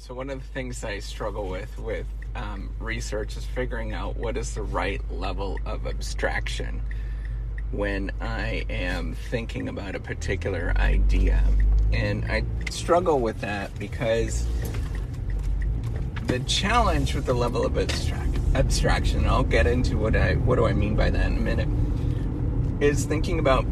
So one of the things I struggle with with um, research is figuring out what is the right level of abstraction when I am thinking about a particular idea, and I struggle with that because the challenge with the level of abstract abstraction. I'll get into what I what do I mean by that in a minute. Is thinking about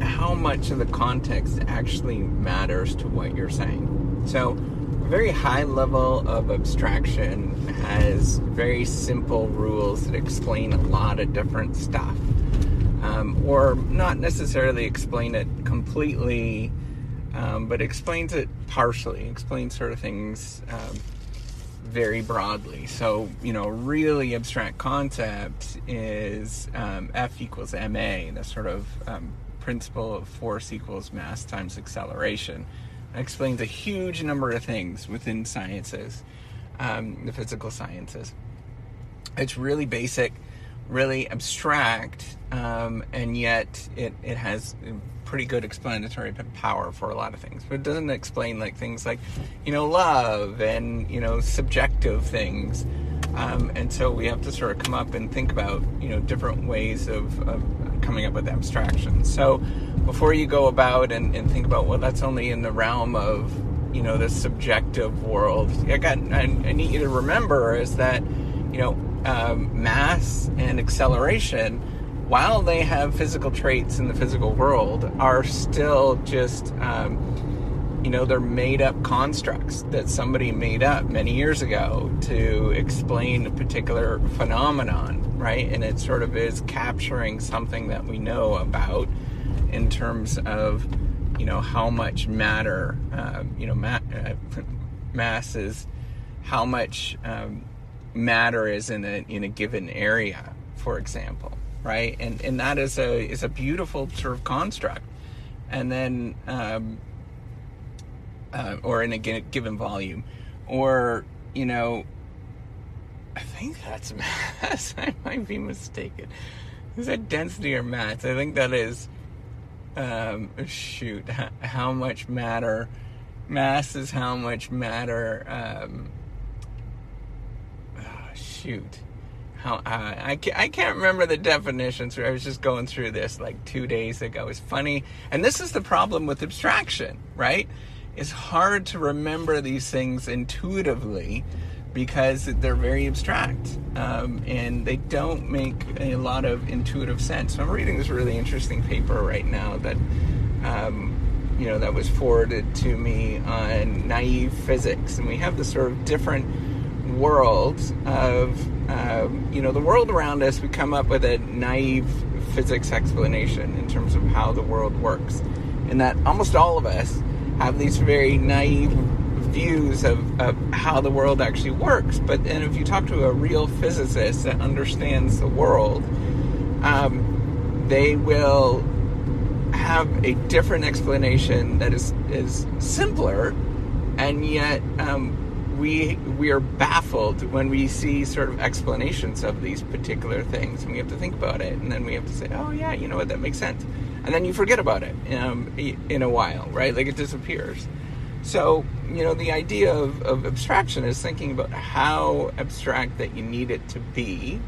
how much of the context actually matters to what you're saying. So, very high level of abstraction has very simple rules that explain a lot of different stuff. Um, or not necessarily explain it completely, um, but explains it partially, explains sort of things um, very broadly. So, you know, really abstract concept is um, F equals ma, the sort of um, principle of force equals mass times acceleration. Explains a huge number of things within sciences, um, the physical sciences. It's really basic, really abstract, um, and yet it, it has pretty good explanatory power for a lot of things. But it doesn't explain like things like, you know, love and, you know, subjective things. Um, and so we have to sort of come up and think about, you know, different ways of, of coming up with abstractions. So before you go about and, and think about, well, that's only in the realm of, you know, the subjective world, I, got, I, I need you to remember is that, you know, um, mass and acceleration, while they have physical traits in the physical world, are still just, um, you know, they're made up constructs that somebody made up many years ago to explain a particular phenomenon right? And it sort of is capturing something that we know about in terms of, you know, how much matter, uh, you know, ma- uh, mass is how much um, matter is in a in a given area, for example, right? And and that is a is a beautiful sort of construct, and then um, uh, or in a given volume, or you know I think that's mass. I might be mistaken. Is that density or mass? I think that is. Um, shoot, how much matter? Mass is how much matter. Um, oh, shoot. How, uh, I, can't, I can't remember the definitions. I was just going through this like two days ago. It's funny. And this is the problem with abstraction, right? It's hard to remember these things intuitively because they're very abstract um, and they don't make a lot of intuitive sense. So I'm reading this really interesting paper right now that um, you know that was forwarded to me on naive physics, and we have this sort of different world of um, you know the world around us. We come up with a naive physics explanation in terms of how the world works, and that almost all of us have these very naive views of, of how the world actually works. But then if you talk to a real physicist that understands the world, um, they will have a different explanation that is is simpler, and yet um, we we are baffled when we see sort of explanations of these particular things, and we have to think about it, and then we have to say, oh yeah, you know what, that makes sense, and then you forget about it um, in a while, right? Like it disappears. So, you know, the idea of, of abstraction is thinking about how abstract that you need it to be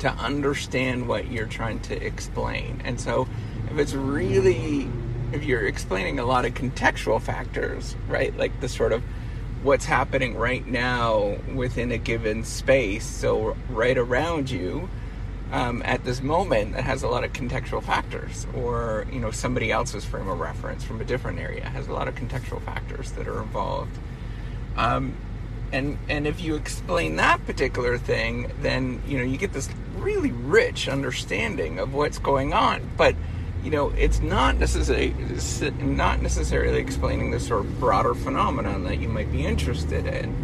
to understand what you're trying to explain. And so, if it's really, if you're explaining a lot of contextual factors, right, like the sort of what's happening right now within a given space, so right around you, um, at this moment that has a lot of contextual factors, or you know somebody else's frame of reference from a different area has a lot of contextual factors that are involved. Um, and and if you explain that particular thing, then you know you get this really rich understanding of what's going on. But you know it's not necessarily not necessarily explaining the sort of broader phenomenon that you might be interested in.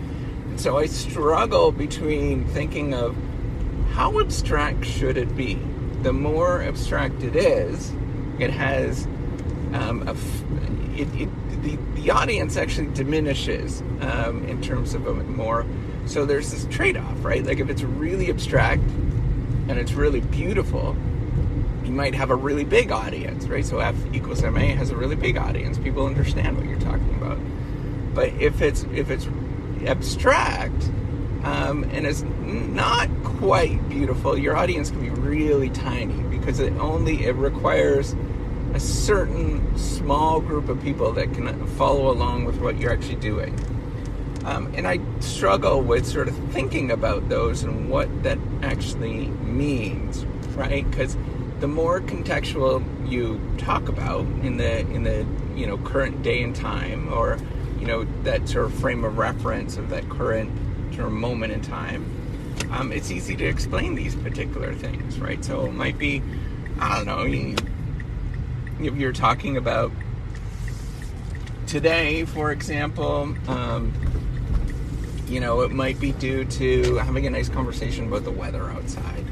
And so I struggle between thinking of how abstract should it be? The more abstract it is, it has um, it, it, the, the audience actually diminishes um, in terms of a more. So there's this trade off, right? Like if it's really abstract and it's really beautiful, you might have a really big audience, right? So F equals MA has a really big audience. People understand what you're talking about. but if it's if it's abstract um, and it's not quite beautiful, your audience can be really tiny because it only it requires a certain small group of people that can follow along with what you're actually doing. Um, and I struggle with sort of thinking about those and what that actually means, right? Because the more contextual you talk about in the in the you know current day and time, or you know that sort of frame of reference of that current of moment in time, um, it's easy to explain these particular things, right? So it might be, I don't know, you, you're talking about today, for example. Um, you know, it might be due to having a nice conversation about the weather outside,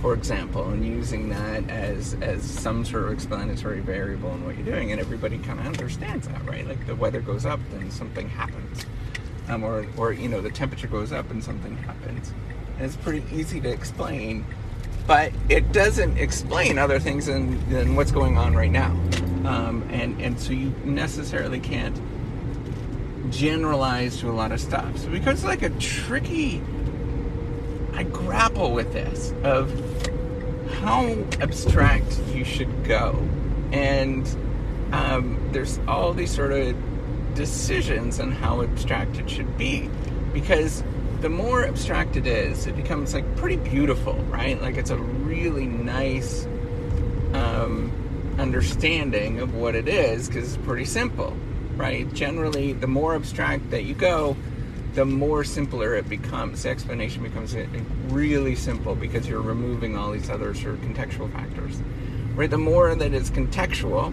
for example, and using that as as some sort of explanatory variable in what you're doing, and everybody kind of understands that, right? Like the weather goes up, then something happens, um, or or you know the temperature goes up and something happens, and it's pretty easy to explain, but it doesn't explain other things than, than what's going on right now, um, and and so you necessarily can't generalize to a lot of stuff. So because like a tricky I grapple with this of how abstract you should go. And um, there's all these sort of decisions on how abstract it should be. Because the more abstract it is, it becomes like pretty beautiful, right? Like it's a really nice um, understanding of what it is because it's pretty simple right? Generally, the more abstract that you go, the more simpler it becomes. The explanation becomes really simple because you're removing all these other sort of contextual factors. Right? The more that it's contextual,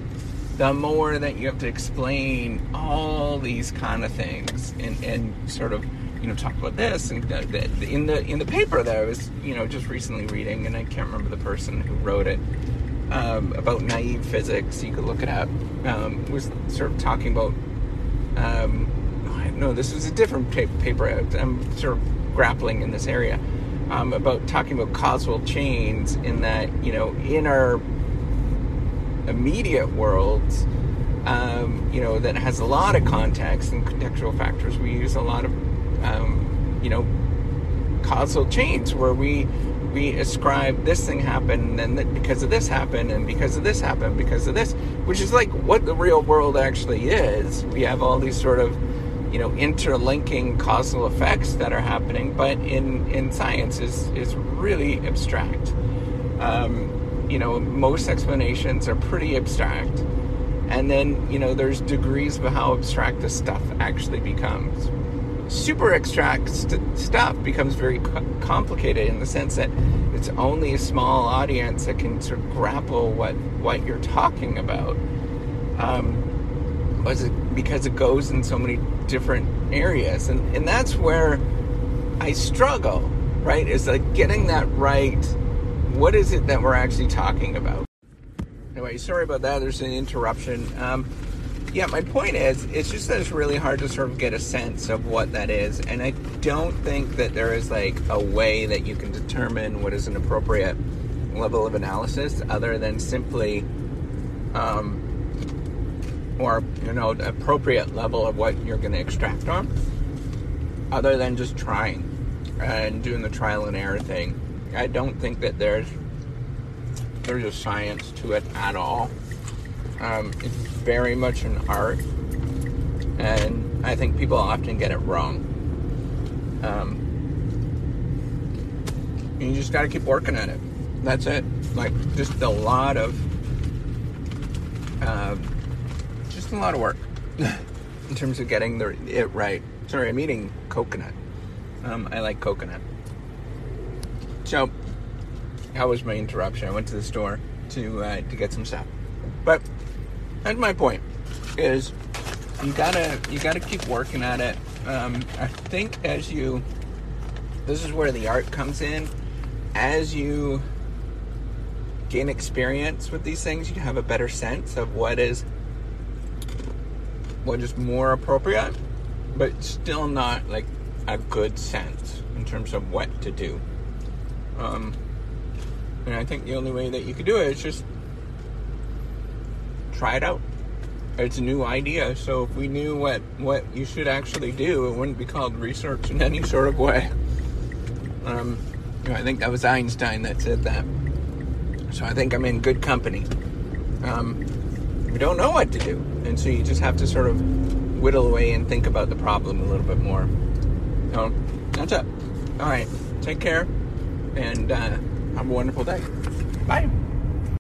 the more that you have to explain all these kind of things and, and sort of you know talk about this and the, the, in the in the paper that I was you know just recently reading and I can't remember the person who wrote it um, about naive physics. You could look it up. Um, was sort of talking about. Um, no, this was a different paper. I'm sort of grappling in this area um, about talking about causal chains. In that, you know, in our immediate worlds, um, you know, that has a lot of context and contextual factors. We use a lot of, um, you know, causal chains where we we ascribe this thing happened and then because of this happened and because of this happened because of this which is like what the real world actually is we have all these sort of you know interlinking causal effects that are happening but in in science is is really abstract um, you know most explanations are pretty abstract and then you know there's degrees of how abstract this stuff actually becomes super abstract st- stuff becomes very co- complicated in the sense that it's only a small audience that can sort of grapple what what you're talking about. Um, was it because it goes in so many different areas, and and that's where I struggle. Right, is like getting that right. What is it that we're actually talking about? Anyway, sorry about that. There's an interruption. Um, yeah, my point is, it's just that it's really hard to sort of get a sense of what that is. And I don't think that there is like a way that you can determine what is an appropriate level of analysis other than simply, um, or, you know, appropriate level of what you're going to extract on, other than just trying and doing the trial and error thing. I don't think that there's there's a science to it at all. Um, it's very much an art, and I think people often get it wrong. Um, you just got to keep working at it. That's it. Like just a lot of, uh, just a lot of work in terms of getting the it right. Sorry, I'm eating coconut. Um, I like coconut. So, how was my interruption? I went to the store to uh, to get some stuff, but that's my point. Is you gotta you gotta keep working at it. Um, I think as you, this is where the art comes in. As you gain experience with these things, you have a better sense of what is what is more appropriate, but still not like a good sense in terms of what to do. Um, and I think the only way that you could do it is just try it out. it's a new idea. So if we knew what what you should actually do, it wouldn't be called research in any sort of way. Um, I think that was Einstein that said that. So I think I'm in good company. Um, we don't know what to do, and so you just have to sort of whittle away and think about the problem a little bit more. So that's it. All right, take care, and uh, have a wonderful day. Bye.